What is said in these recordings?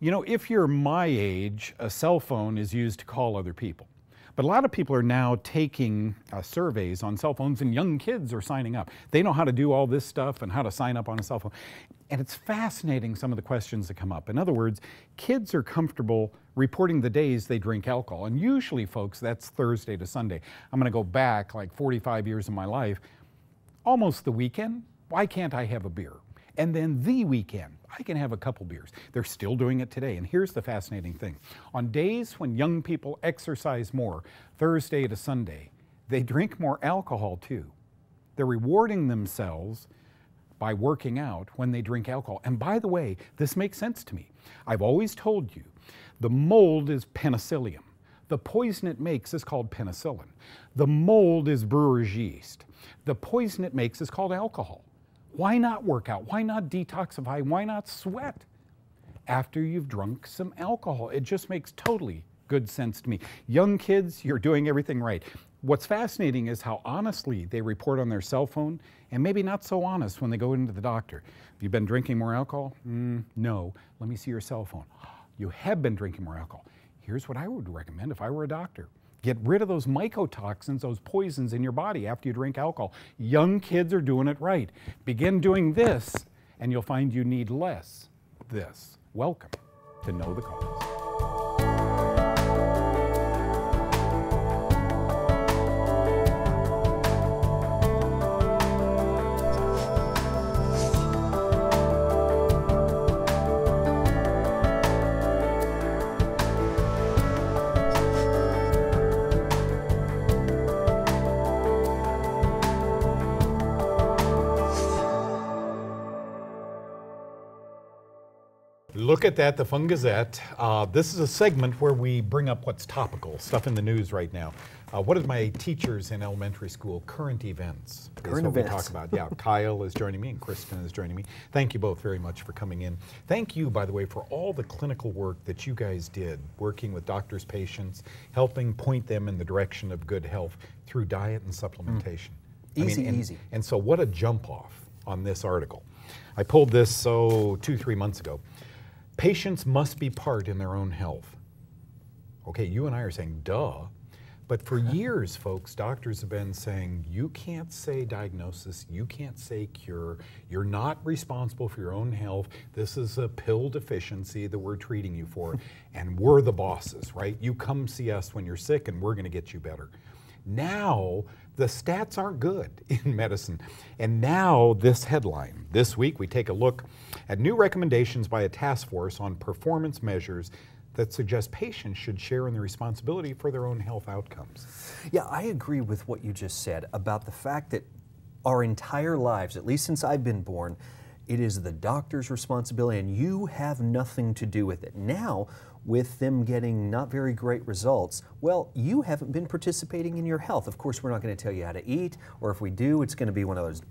You know, if you're my age, a cell phone is used to call other people. But a lot of people are now taking uh, surveys on cell phones, and young kids are signing up. They know how to do all this stuff and how to sign up on a cell phone. And it's fascinating some of the questions that come up. In other words, kids are comfortable reporting the days they drink alcohol. And usually, folks, that's Thursday to Sunday. I'm going to go back like 45 years of my life, almost the weekend. Why can't I have a beer? And then the weekend, I can have a couple beers. They're still doing it today. And here's the fascinating thing on days when young people exercise more, Thursday to Sunday, they drink more alcohol too. They're rewarding themselves by working out when they drink alcohol. And by the way, this makes sense to me. I've always told you the mold is penicillium. The poison it makes is called penicillin. The mold is brewer's yeast. The poison it makes is called alcohol. Why not work out? Why not detoxify? Why not sweat after you've drunk some alcohol? It just makes totally good sense to me. Young kids, you're doing everything right. What's fascinating is how honestly they report on their cell phone and maybe not so honest when they go into the doctor. Have you been drinking more alcohol? Mm, no. Let me see your cell phone. You have been drinking more alcohol. Here's what I would recommend if I were a doctor. Get rid of those mycotoxins, those poisons in your body after you drink alcohol. Young kids are doing it right. Begin doing this, and you'll find you need less this. Welcome to Know the Cause. Look at that, the Fungazette. Uh, this is a segment where we bring up what's topical, stuff in the news right now. Uh, what did my teachers in elementary school? Current events. Current what events. We talk about. Yeah, Kyle is joining me and Kristin is joining me. Thank you both very much for coming in. Thank you, by the way, for all the clinical work that you guys did, working with doctors, patients, helping point them in the direction of good health through diet and supplementation. Mm. Easy, I mean, and, easy. And so, what a jump off on this article. I pulled this so two, three months ago. Patients must be part in their own health. Okay, you and I are saying, duh. But for years, folks, doctors have been saying, you can't say diagnosis, you can't say cure, you're not responsible for your own health. This is a pill deficiency that we're treating you for, and we're the bosses, right? You come see us when you're sick, and we're gonna get you better. Now, the stats aren't good in medicine. And now, this headline. This week, we take a look at new recommendations by a task force on performance measures that suggest patients should share in the responsibility for their own health outcomes. Yeah, I agree with what you just said about the fact that our entire lives, at least since I've been born, it is the doctor's responsibility and you have nothing to do with it. Now, with them getting not very great results, well, you haven't been participating in your health. Of course, we're not going to tell you how to eat, or if we do, it's going to be one of those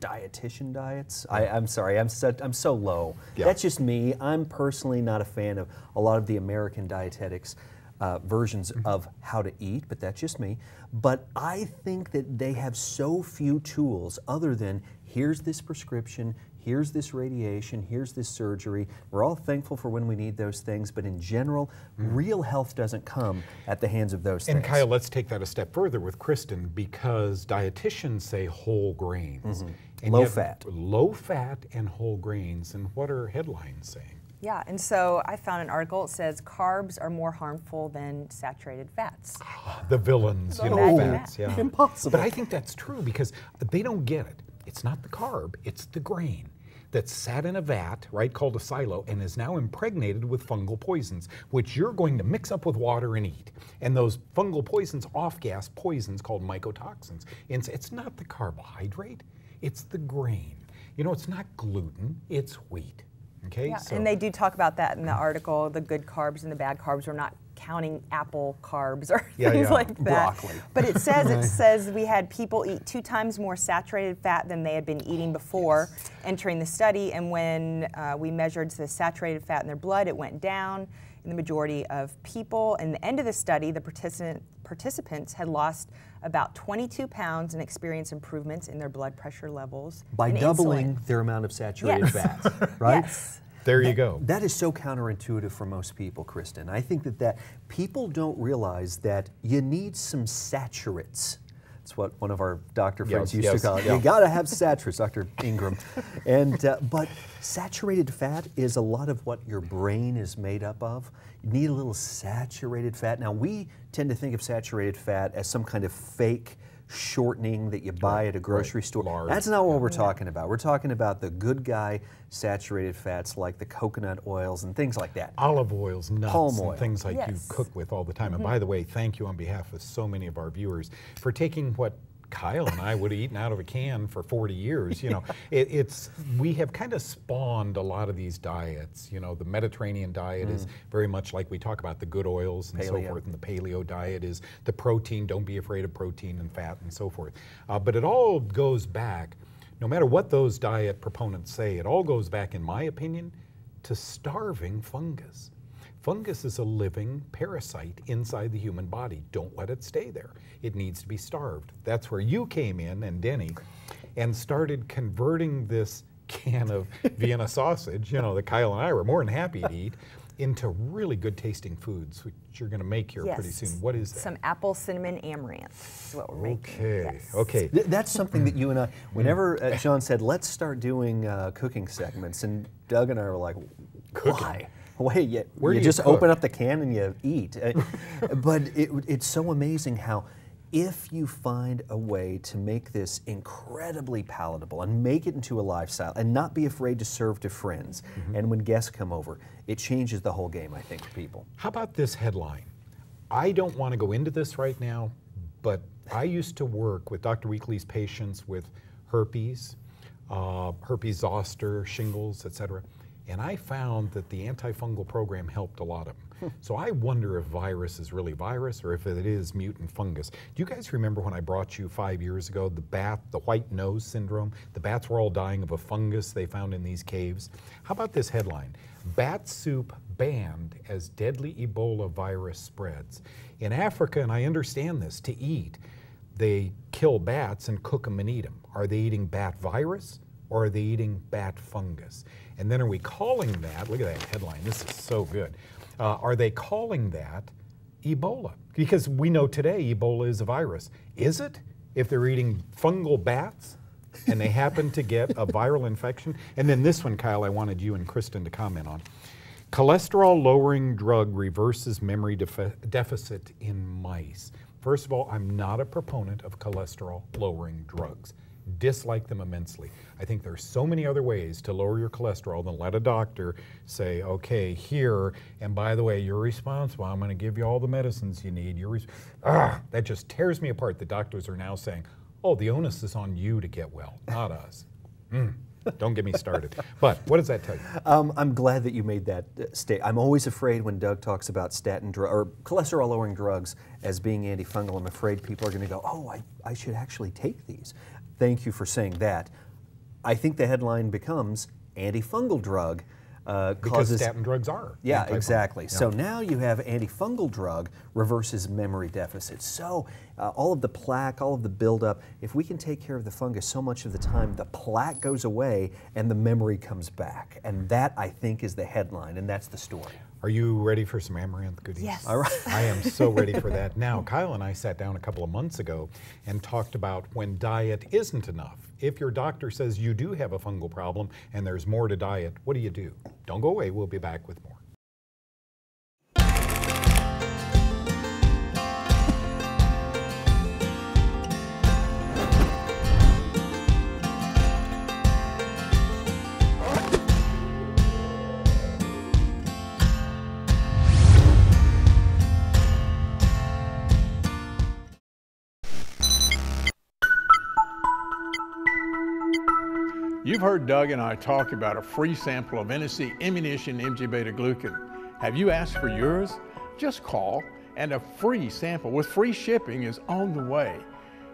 dietitian diets. I, am sorry, I'm so, I'm so low. Yeah. That's just me. I'm personally not a fan of a lot of the American dietetics. Uh, versions mm -hmm. of how to eat, but that's just me. But I think that they have so few tools other than here's this prescription, here's this radiation, here's this surgery. We're all thankful for when we need those things, but in general, mm. real health doesn't come at the hands of those and things. And Kyle, let's take that a step further with Kristin because dietitians say whole grains. Mm -hmm. low fat. Low fat and whole grains. And what are headlines saying? Yeah, and so I found an article that says carbs are more harmful than saturated fats. the villains, you know, fats. Yeah. Impossible. But I think that's true because they don't get it. It's not the carb, it's the grain that sat in a vat, right, called a silo, and is now impregnated with fungal poisons, which you're going to mix up with water and eat. And those fungal poisons off gas poisons called mycotoxins. And it's not the carbohydrate, it's the grain. You know, it's not gluten, it's wheat. Okay, yeah, so. and they do talk about that in the article. The good carbs and the bad carbs. We're not counting apple carbs or yeah, things yeah. like that. Broccoli. But it says it says we had people eat two times more saturated fat than they had been eating before yes. entering the study. And when uh, we measured the saturated fat in their blood, it went down in the majority of people. In the end of the study, the participant, participants had lost about 22 pounds and experienced improvements in their blood pressure levels. By doubling insulin. their amount of saturated yes. fat, right? Yes. There you go. That is so counterintuitive for most people, Kristin. I think that, that people don't realize that you need some saturates. That's what one of our doctor friends Yes, used yes, to call it. yeah. You got to have saturates, Dr. Ingram. And uh, but saturated fat is a lot of what your brain is made up of. You need a little saturated fat. Now we tend to think of saturated fat as some kind of fake shortening that you buy at a grocery store. Lard. That's not what we're talking about. We're talking about the good guy saturated fats like the coconut oils and things like that. olive oils, nuts, Palm oil. and things like you cook with all the time. And mm-hmm. by the way, thank you on behalf of so many of our viewers for taking what Kyle and I would have eaten out of a can for 40 years. You know, it, it's we have kind of spawned a lot of these diets. You know, the Mediterranean diet is very much like we talk about the good oils and so forth, and the paleo diet is the protein. Don't be afraid of protein and fat and so forth. Uh, but it all goes back. No matter what those diet proponents say, it all goes back, in my opinion, to starving fungus. Fungus is a living parasite inside the human body. Don't let it stay there. It needs to be starved. That's where you came in and Denny and started converting this can of Vienna sausage, you know, that Kyle and I were more than happy to eat, into really good tasting foods, which you're going to make here pretty soon. What is that? Some apple cinnamon amaranth is what we're making. Okay, Yes. okay. Th- That's something that you and I, whenever uh, John said, let's start doing uh, cooking segments, and Doug and I were like, why? Where you you just open up the can and you eat. Uh, but it, it's so amazing how if you find a way to make this incredibly palatable and make it into a lifestyle and not be afraid to serve to friends, Mm-hmm. and when guests come over, it changes the whole game, I think, for people. How about this headline? I don't want to go into this right now, but I used to work with Dr. Weekly's patients with herpes, uh, herpes zoster, shingles, etc. And I found that the antifungal program helped a lot of them. Hmm. so I wonder if virus is really virus or if it is mutant fungus. Do you guys remember when I brought you five years ago the bat, the white nose syndrome? The bats were all dying of a fungus they found in these caves. How about this headline? Bat soup banned as deadly Ebola virus spreads. In Africa, and I understand this, to eat, they kill bats and cook them and eat them. Are they eating bat virus or are they eating bat fungus? And then are we calling that, look at that headline, this is so good. Uh, are they calling that Ebola? Because we know today Ebola is a virus. Is it? If they're eating fungal bats and they happen to get a viral infection? And then this one, Kyle, I wanted you and Kristin to comment on. Cholesterol lowering drug reverses memory defi- deficit in mice. First of all, I'm not a proponent of cholesterol lowering drugs. Dislike them immensely. I think there's so many other ways to lower your cholesterol than let a doctor say, okay, here, and by the way, you're responsible. I'm going to give you all the medicines you need. You're ah, that just tears me apart. The doctors are now saying, oh, the onus is on you to get well, not us. Mm, don't get me started. But what does that tell you? Um, I'm glad that you made that uh, state. I'm always afraid when Doug talks about statin dr- or cholesterol lowering drugs as being antifungal. I'm afraid people are going to go, "Oh, I, I should actually take these." Thank you for saying that. I think the headline becomes antifungal drug uh, Because causes statin drugs are. yeah, exactly. Yeah. So now you have antifungal drug reverses memory deficit. So uh, all of the plaque, all of the buildup, if we can take care of the fungus so much of the time, the plaque goes away and the memory comes back. And that, I think, is the headline, and that's the story. Are you ready for some amaranth goodies? Yes. All right. I am so ready for that. Now, Kyle and I sat down a couple of months ago and talked about when diet isn't enough. If your doctor says you do have a fungal problem and there's more to diet, what do you do? Don't go away. We'll be back with more. Heard Doug and I talk about a free sample of NSC Immunition MG Beta Glucan. Have you asked for yours? Just call and a free sample with free shipping is on the way.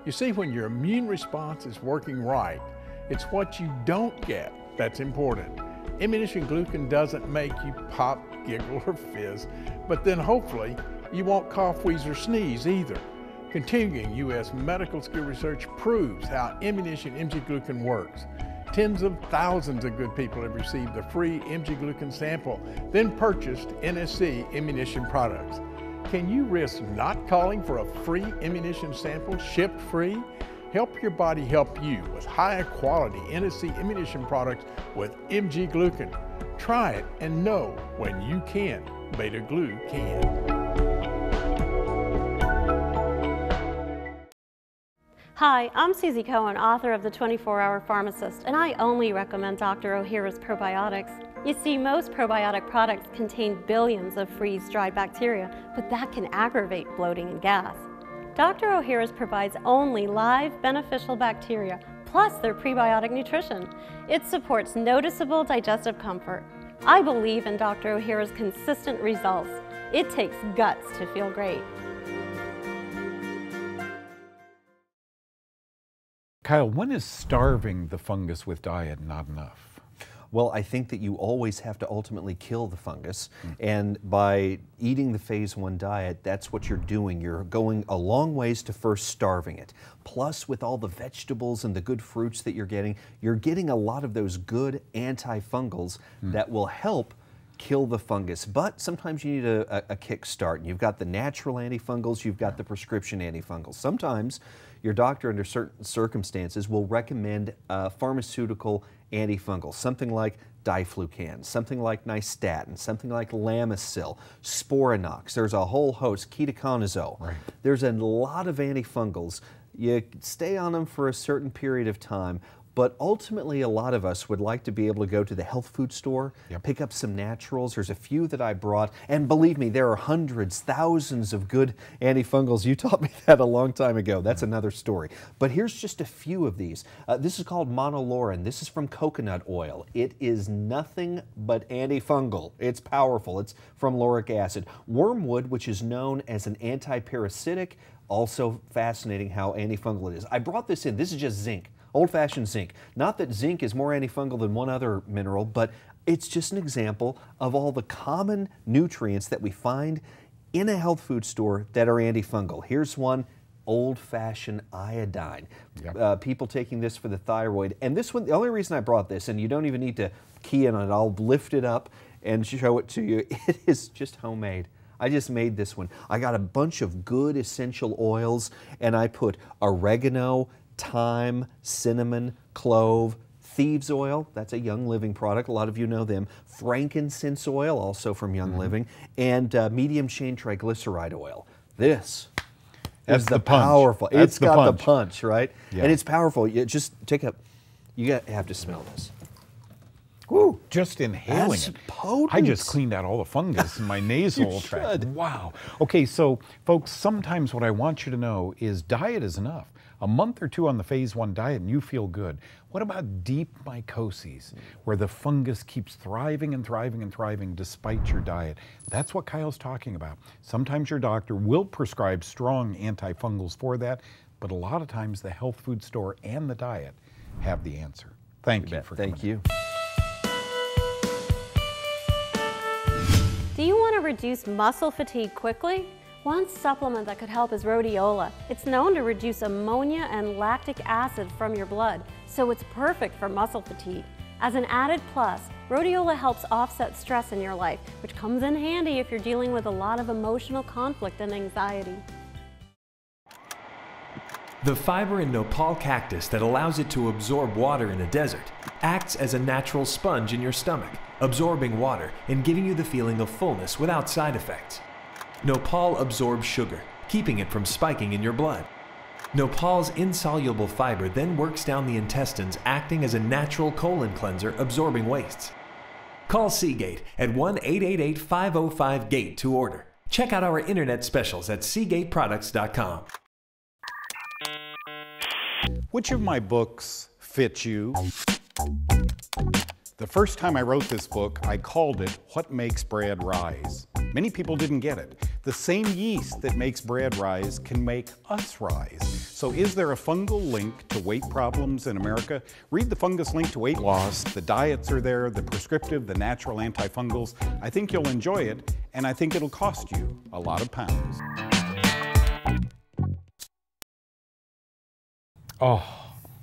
You see, when your immune response is working right, it's what you don't get that's important. Immunition Glucan doesn't make you pop, giggle, or fizz, but then hopefully you won't cough, wheeze, or sneeze either. Continuing U.S. medical school research proves how Immunition MG Glucan works. Tens of thousands of good people have received the free MG Glucan sample, then purchased NSC Immunition products. Can you risk not calling for a free Immunition sample shipped free? Help your body help you with higher quality NSC Immunition products with MG Glucan. Try it and know when you can, Beta Glue can. Hi, I'm Suzy Cohen, author of The 24-Hour Pharmacist, and I only recommend Dr. Ohhira's probiotics. You see, most probiotic products contain billions of freeze-dried bacteria, but that can aggravate bloating and gas. Dr. Ohhira's provides only live beneficial bacteria, plus their prebiotic nutrition. It supports noticeable digestive comfort. I believe in Dr. Ohhira's consistent results. It takes guts to feel great. Kyle, when is starving the fungus with diet not enough? Well, I think that you always have to ultimately kill the fungus. Mm. And by eating the phase one diet, that's what you're doing. You're going a long ways to first starving it. Plus, with all the vegetables and the good fruits that you're getting, you're getting a lot of those good antifungals mm. that will help kill the fungus. But sometimes you need a, a, a kick start. You've got the natural antifungals, you've got the prescription antifungals. Sometimes your doctor, under certain circumstances, will recommend a pharmaceutical antifungal, something like diflucan, something like nystatin, something like lamisil, sporanox. There's a whole host, ketoconazole. Right. There's a lot of antifungals. You stay on them for a certain period of time, but ultimately, a lot of us would like to be able to go to the health food store, yep. pick up some naturals. There's a few that I brought, and believe me, there are hundreds, thousands of good antifungals. You taught me that a long time ago. That's mm-hmm. another story. But here's just a few of these. Uh, this is called monolaurin. This is from coconut oil. It is nothing but antifungal. It's powerful. It's from lauric acid. Wormwood, which is known as an antiparasitic, also fascinating how antifungal it is. I brought this in. This is just zinc old-fashioned zinc. Not that zinc is more antifungal than one other mineral, but it's just an example of all the common nutrients that we find in a health food store that are antifungal. Here's one, old-fashioned iodine. Yep. Uh, people taking this for the thyroid. And this one, the only reason I brought this, and you don't even need to key in on it, I'll lift it up and show it to you. It is just homemade. I just made this one. I got a bunch of good essential oils and I put oregano, thyme, cinnamon, clove, thieves oil, that's a Young Living product, a lot of you know them, frankincense oil, also from Young mm -hmm. Living, and uh, medium chain triglyceride oil. This that's is the, the powerful. That's it's the got punch. the punch, right? Yeah. And it's powerful. You just take a, you got, have to smell this. Woo, just inhaling That's it. Potent. I just cleaned out all the fungus in my nasal tract. Wow. Okay, so folks, sometimes what I want you to know is diet is enough a month or two on the phase one diet and you feel good. What about deep mycoses, where the fungus keeps thriving and thriving and thriving despite your diet? That's what Kyle's talking about. Sometimes your doctor will prescribe strong antifungals for that, but a lot of times the health food store and the diet have the answer. Thank you, you for Thank you. Do you want to reduce muscle fatigue quickly? One supplement that could help is rhodiola. It's known to reduce ammonia and lactic acid from your blood, so it's perfect for muscle fatigue. As an added plus, rhodiola helps offset stress in your life, which comes in handy if you're dealing with a lot of emotional conflict and anxiety. The fiber in nopal cactus that allows it to absorb water in a desert acts as a natural sponge in your stomach, absorbing water and giving you the feeling of fullness without side effects. Nopal absorbs sugar, keeping it from spiking in your blood. Nopal's insoluble fiber then works down the intestines, acting as a natural colon cleanser, absorbing wastes. Call Seagate at 1 888 505 GATE to order. Check out our internet specials at SeagateProducts.com. Which of my books fit you? The first time I wrote this book, I called it What Makes Bread Rise. Many people didn't get it. The same yeast that makes bread rise can make us rise. So is there a fungal link to weight problems in America? Read the fungus link to weight loss. The diets are there, the prescriptive, the natural antifungals. I think you'll enjoy it, and I think it'll cost you a lot of pounds. Oh,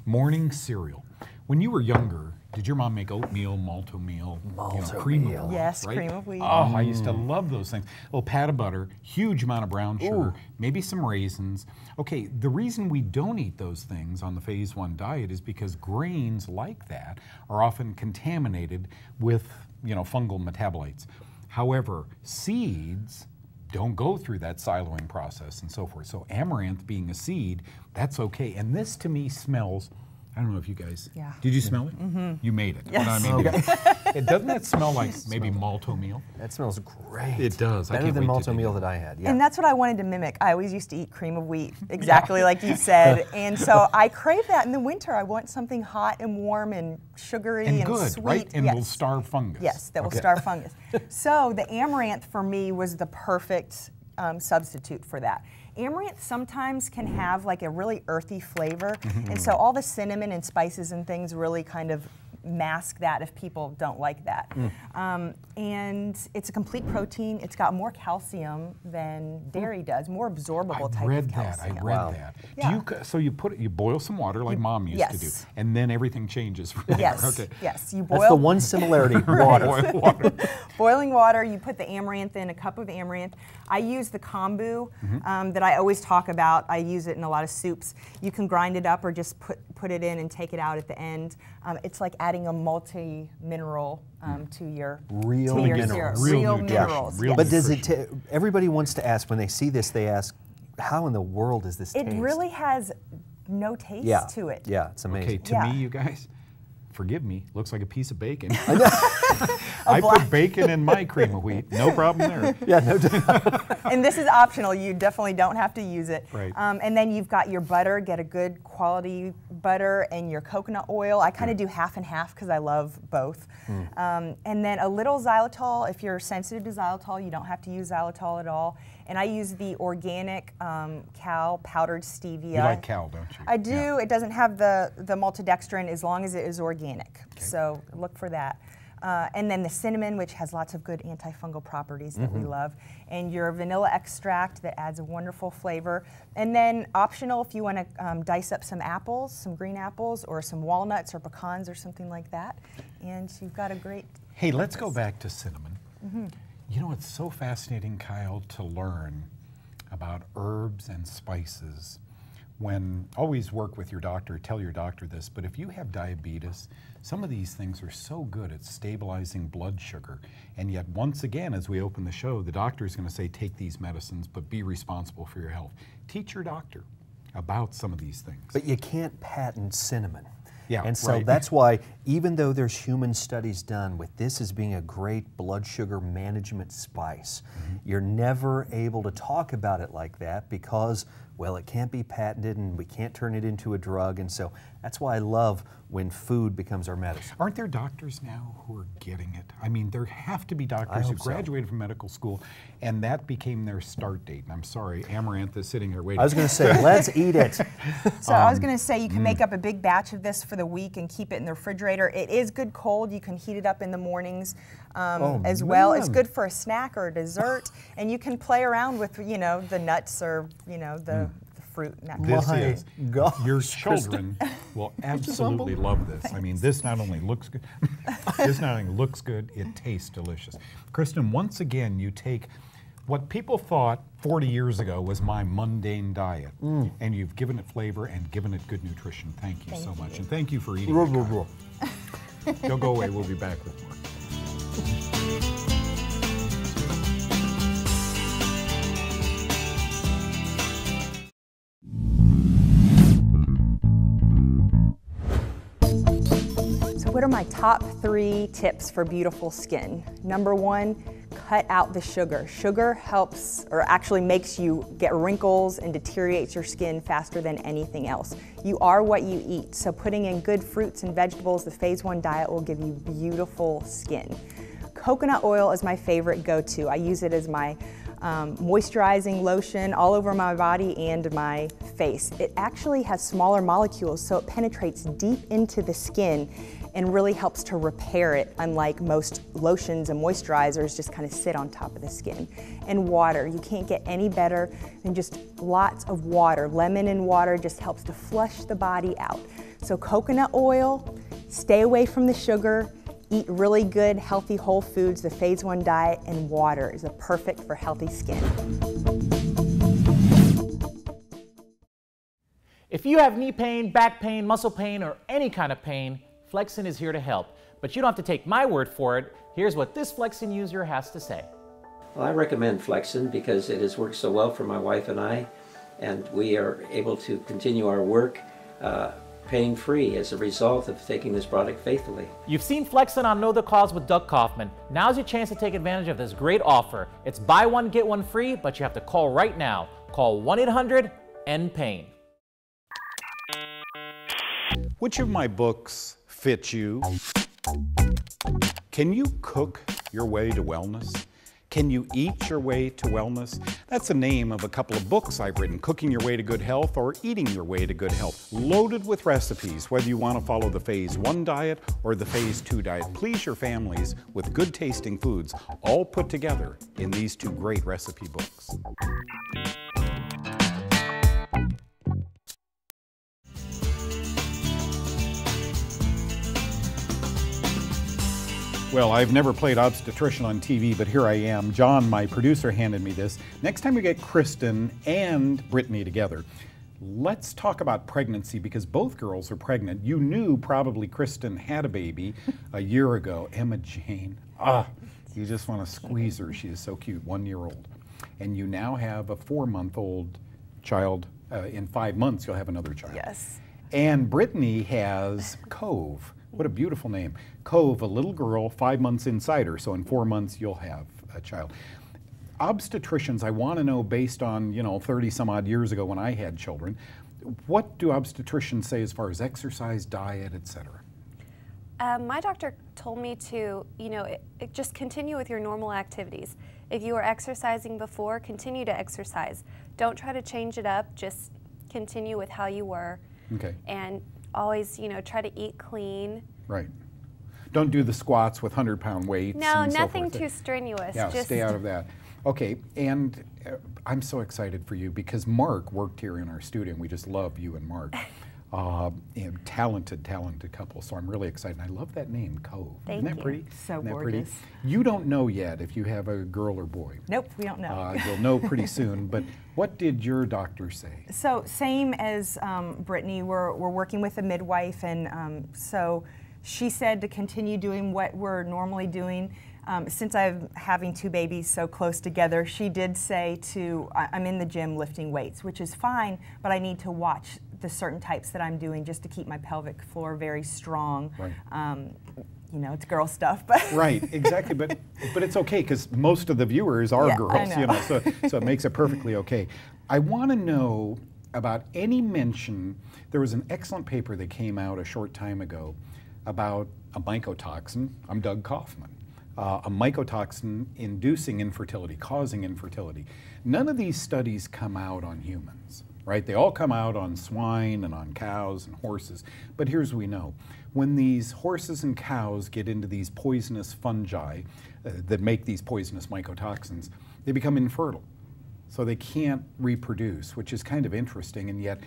morning cereal. When you were younger, did your mom make oatmeal, malt meal, you know, cream Malt-o-meal. of wheat, Yes, right? cream of wheat. Oh, I used to mm. love those things. A little pat of butter, huge amount of brown sugar, maybe some raisins. Okay, the reason we don't eat those things on the phase one diet is because grains like that are often contaminated with, you know, fungal metabolites. However, seeds don't go through that siloing process and so forth. So amaranth being a seed, that's okay. And this to me smells. I don't know if you guys. Yeah. Did you smell it? Mm-hmm. You made it. Yes. I mean, it, doesn't that smell like maybe malt meal? That smells great. It does. I Better can't than wait to malto meal that I had. Yeah. And that's what I wanted to mimic. I always used to eat cream of wheat, exactly like you said. And so I crave that in the winter. I want something hot and warm and sugary And and, good, sweet. right? And yes. will starve fungus. Yes, that will starve fungus. So the amaranth for me was the perfect um, substitute for that. Amaranth sometimes can have like a really earthy flavor, and mm-hmm. so all the cinnamon and spices and things really kind of mask that if people don't like that. Um, and it's a complete protein. It's got more calcium than dairy does, more absorbable I type read of that. calcium. I read that. Yeah. Do you so you put it, you boil some water like mom used to do, and then everything changes from there. Yes, Okay. yes. You boil That's the one similarity. Water. Boil water. boiling water, you put the amaranth in, a cup of amaranth. I use the kombu um, that I always talk about. I use it in a lot of soups. You can grind it up or just put, put it in and take it out at the end. Um, it's like adding a multi-mineral um, to your Real to your minerals. syrup. Real Real, nutrition, minerals. real yes. But does it? ta everybody wants to ask when they see this. They ask, "How in the world is this it taste?" really has no taste yeah. to it. Yeah, it's amazing. Okay, to Yeah. me, you guys, forgive me, looks like a piece of bacon. I put bacon in my cream of wheat. No problem there. Yeah, no doubt. and this is optional. You definitely don't have to use it. Right. Um, and then you've got your butter. Get a good quality butter and your coconut oil. I kind of do half and half because I love both. Um, and then a little xylitol. If you're sensitive to xylitol, you don't have to use xylitol at all. And I use the organic um, cow powdered stevia. You like cow, don't you? I do. Yeah. It doesn't have the, the maltodextrin as long as it is organic. So look for that. Uh, and then the cinnamon, which has lots of good antifungal properties that we love. And your vanilla extract that adds a wonderful flavor. And then optional if you want to um, dice up some apples, some green apples, or some walnuts or pecans or something like that. And you've got a great. Hey, let's go back to cinnamon. Mm-hmm. You know, it's so fascinating, Kyle, to learn about herbs and spices. When always work with your doctor, tell your doctor this, but if you have diabetes, some of these things are so good at stabilizing blood sugar. And yet, once again, as we open the show, the doctor is going to say, take these medicines, but be responsible for your health. Teach your doctor about some of these things. But you can't patent cinnamon. Yeah, And so right. that's why, even though there's human studies done with this as being a great blood sugar management spice, Mm-hmm. you're never able to talk about it like that because, well, it can't be patented and we can't turn it into a drug. And so that's why I love when food becomes our medicine. Aren't there doctors now who are getting it? I mean, there have to be doctors who hope so. graduated from medical school, and that became their start date. And I'm sorry, Amaranth is sitting here waiting. I was going to say, let's eat it. So I was Um, going to say you can mm. make up a big batch of this for the week and keep it in the refrigerator. It is good cold. You can heat it up in the mornings um, Oh, as well. It's good for a snack or a dessert, and you can play around with you know the nuts or you know the, the fruit. And that kind of this My is gosh, your children will absolutely love this. I mean, this not only looks good, this not only looks good, it tastes delicious. Kristin, once again, you take what people thought 40 years ago was my mundane diet, Mm. and you've given it flavor and given it good nutrition. Thank you so much, and thank you for eating. Ruh, it, ruh, Kyle. ruh. Don't go away. We'll be back with more. So, what are my top three tips for beautiful skin? Number one, cut out the sugar. Sugar helps, or actually makes you get wrinkles and deteriorates your skin faster than anything else. You are what you eat, so putting in good fruits and vegetables, the phase one diet will give you beautiful skin. Coconut oil is my favorite go to. I use it as my um, moisturizing lotion all over my body and my face. It actually has smaller molecules, so it penetrates deep into the skin and really helps to repair it, unlike most lotions and moisturizers just kind of sit on top of the skin. And water, you can't get any better than just lots of water. Lemon and water just helps to flush the body out. So coconut oil, stay away from the sugar, eat really good, healthy whole foods. The Phase 1 diet and water is a perfect for healthy skin. If you have knee pain, back pain, muscle pain, or any kind of pain, Flexin is here to help. But you don't have to take my word for it. Here's what this Flexin user has to say. Well, I recommend Flexin because it has worked so well for my wife and I, and we are able to continue our work uh, pain free as a result of taking this product faithfully. You've seen Flexin on Know the Cause with Doug Kaufmann. Now's your chance to take advantage of this great offer. It's buy one, get one free, but you have to call right now. Call 1 800 End Pain. Which of my books fit you? Can you cook your way to wellness? Can you eat your way to wellness? That's the name of a couple of books I've written Cooking Your Way to Good Health or Eating Your Way to Good Health. Loaded with recipes, whether you want to follow the Phase 1 diet or the Phase 2 diet. Please your families with good tasting foods, all put together in these two great recipe books. Well, I've never played obstetrician on TV, but here I am. John, my producer, handed me this. Next time we get Kristin and Brittany together, let's talk about pregnancy because both girls are pregnant. You knew probably Kristin had a baby a year ago. Emma Jane, ah, you just want to squeeze her. She is so cute, one year old. And you now have a four month old child. Uh, in five months, you'll have another child. Yes. And Brittany has Cove. What a beautiful name. Cove, a little girl, five months inside her, so in four months you'll have a child. Obstetricians, I want to know based on, you know, 30 some odd years ago when I had children, what do obstetricians say as far as exercise, diet, et cetera? Um, my doctor told me to, you know, it, it just continue with your normal activities. If you were exercising before, continue to exercise. Don't try to change it up, just continue with how you were. Okay. And always, you know, try to eat clean. Right. Don't do the squats with 100 pound weights. No, so nothing forth. too strenuous. Yeah, just stay out of that. Okay, and uh, I'm so excited for you because Mark worked here in our studio, and we just love you and Mark. Uh, and talented, talented couple. So I'm really excited. And I love that name, Cove. Thank Isn't that you. pretty? So Isn't that gorgeous. Pretty? You don't know yet if you have a girl or boy. Nope, we don't know. Uh, you'll know pretty soon. But what did your doctor say? So same as um, Brittany, we're, we're working with a midwife, and um, so she said to continue doing what we're normally doing. Um, since I'm having two babies so close together, she did say to I'm in the gym lifting weights, which is fine, but I need to watch the certain types that I'm doing just to keep my pelvic floor very strong. Right. Um, you know, it's girl stuff, but Right, exactly. But but it's okay because most of the viewers are Yeah, girls, you know. know. So so it makes it perfectly okay. I want to know about any mention. There was an excellent paper that came out a short time ago about a mycotoxin. I'm Doug Kaufmann. Uh, a mycotoxin inducing infertility, causing infertility. None of these studies come out on humans, right? They all come out on swine and on cows and horses. But here's what we know when these horses and cows get into these poisonous fungi uh, that make these poisonous mycotoxins, they become infertile. So they can't reproduce, which is kind of interesting, and yet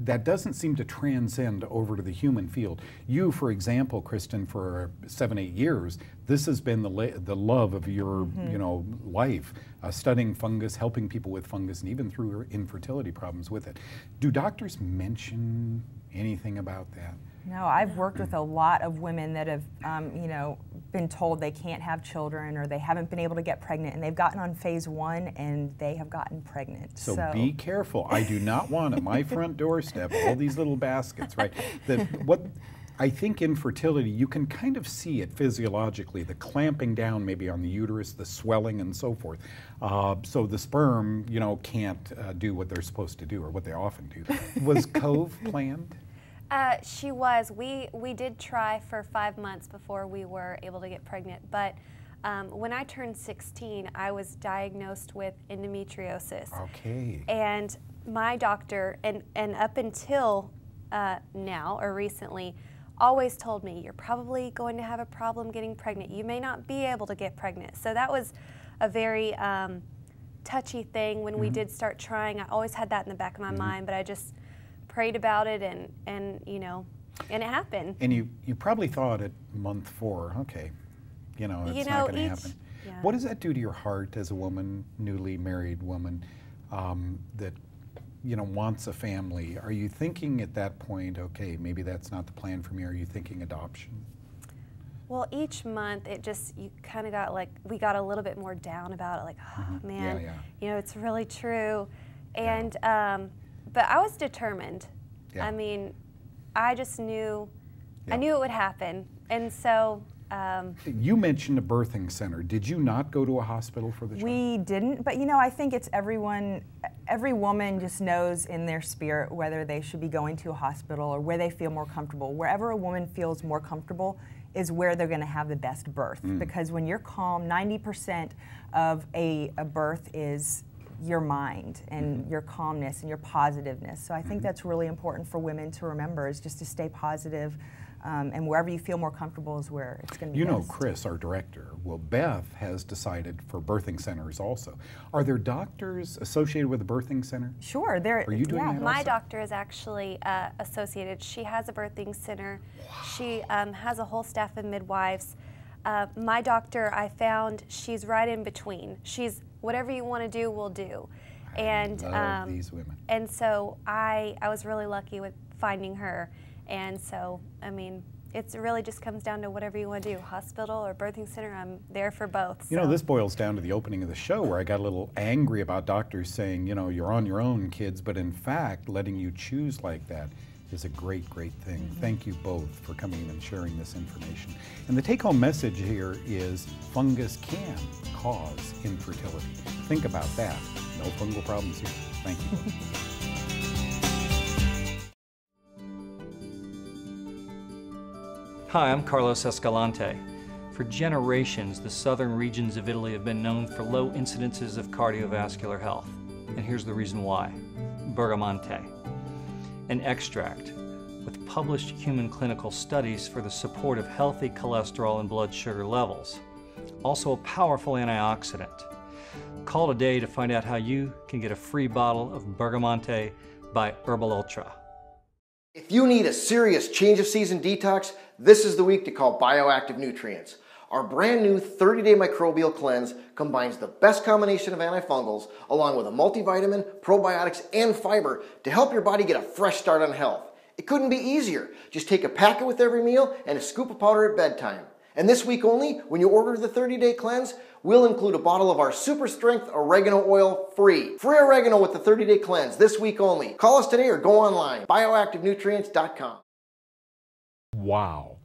that doesn't seem to transcend over to the human field. You, for example, Kristin, for seven, eight years, this has been the, the love of your, you know, life, uh, studying fungus, helping people with fungus, and even through infertility problems with it. Do doctors mention anything about that? No, I've worked with a lot of women that have, um, you know, been told they can't have children or they haven't been able to get pregnant, and they've gotten on phase one and they have gotten pregnant. So, be careful. I do not want at my front doorstep all these little baskets, right? That what I think infertility, you can kind of see it physiologically, the clamping down maybe on the uterus, the swelling, and so forth. Uh, so the sperm, you know, can't uh, do what they're supposed to do or what they often do. Was Cove planned? Uh, she was. We we did try for five months before we were able to get pregnant. But um, when I turned 16, I was diagnosed with endometriosis. Okay. And my doctor, and and up until uh, now or recently, always told me, you're probably going to have a problem getting pregnant. You may not be able to get pregnant. So that was a very um, touchy thing when mm-hmm. we did start trying. I always had that in the back of my mm-hmm. mind, but I just prayed about it and, and you know, and it happened. And you, you probably thought at month four, okay, you know, it's you know, not going to happen. Yeah. What does that do to your heart as a woman, newly married woman, um, that you know wants a family? Are you thinking at that point, okay, maybe that's not the plan for me? Are you thinking adoption? Well, each month it just you kind of got like we got a little bit more down about it, like oh mm-hmm. man, yeah, yeah. you know it's really true, and yeah. um, but I was determined. I mean, I just knew, I knew it would happen, and so um, you mentioned a birthing center. Did you not go to a hospital for the child? We didn't, but you know, I think it's everyone, every woman just knows in their spirit whether they should be going to a hospital or where they feel more comfortable. Wherever a woman feels more comfortable is where they're going to have the best birth. Mm. Because when you're calm, 90% of a, a birth is your mind and mm-hmm. your calmness and your positiveness. So I think mm-hmm. that's really important for women to remember is just to stay positive um, and wherever you feel more comfortable is where it's going to be. You best. know, Chris, our director. Well, Beth has decided for birthing centers also. Are there doctors associated with a birthing center? Sure, there. Are you doing yeah. that? My also? doctor is actually uh, associated. She has a birthing center. Wow. She um, has a whole staff of midwives. Uh, my doctor, I found she's right in between. She's whatever you want to do, we'll do. And um, these women. And so I, I was really lucky with finding her. And so, I mean, it really just comes down to whatever you want to do hospital or birthing center i'm there for both you know this boils down to the opening of the show where i got a little angry about doctors saying you know you're on your own kids but in fact letting you choose like that is a great great thing mm-hmm. thank you both for coming and sharing this information and the take home message here is fungus can cause infertility think about that no fungal problems here thank you Hi, I'm Carlos Escalante. For generations, the southern regions of Italy have been known for low incidences of cardiovascular health. And here's the reason why. Bergamonte, an extract with published human clinical studies for the support of healthy cholesterol and blood sugar levels. Also a powerful antioxidant. Call today to find out how you can get a free bottle of Bergamonte by Herbal Ultra. If you need a serious change of season detox, this is the week to call Bioactive Nutrients. Our brand new 30 day microbial cleanse combines the best combination of antifungals along with a multivitamin, probiotics, and fiber to help your body get a fresh start on health. It couldn't be easier. Just take a packet with every meal and a scoop of powder at bedtime. And this week only, when you order the 30 day cleanse, we'll include a bottle of our super strength oregano oil free. Free oregano with the 30 day cleanse this week only. Call us today or go online, bioactivenutrients.com. Wow.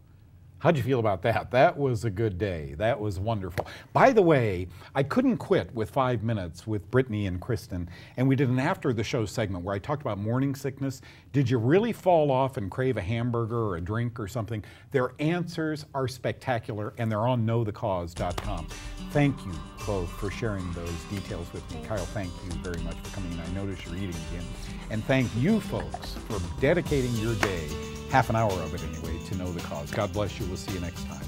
How'd you feel about that? That was a good day. That was wonderful. By the way, I couldn't quit with five minutes with Brittany and Kristin, and we did an after the show segment where I talked about morning sickness. Did you really fall off and crave a hamburger or a drink or something? Their answers are spectacular, and they're on knowthecause.com. Thank you both for sharing those details with me. Kyle, thank you very much for coming in. I notice you're eating again. And thank you folks for dedicating your day half an hour of it anyway, to know the cause. God bless you. We'll see you next time.